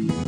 Hi.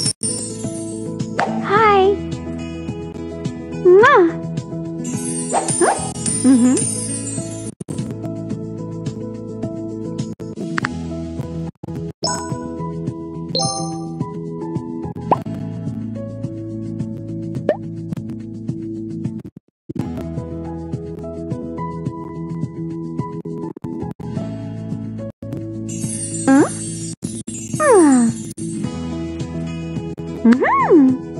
Mhm.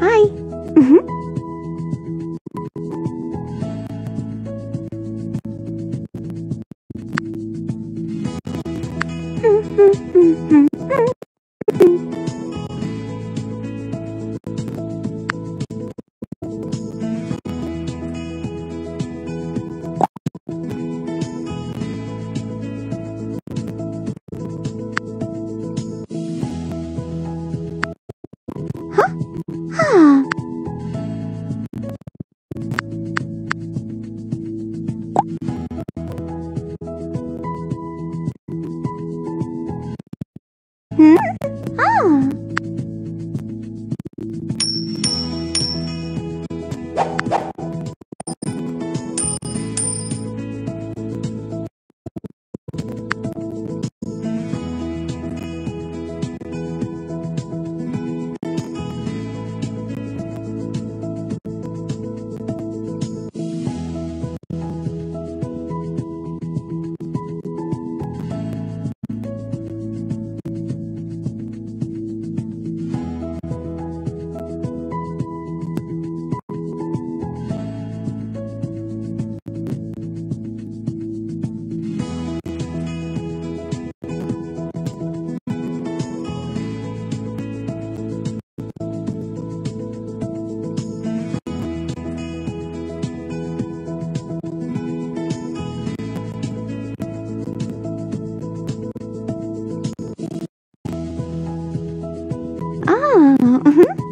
Hi. Mm-hmm. 啊 Mm-hmm.